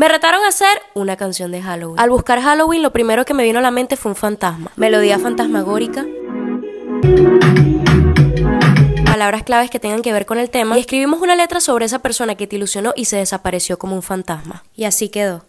Me retaron a hacer una canción de Halloween. Al buscar Halloween, lo primero que me vino a la mente fue un fantasma. Melodía fantasmagórica. Palabras claves que tengan que ver con el tema. Y escribimos una letra sobre esa persona que te ilusionó y se desapareció como un fantasma. Y así quedó.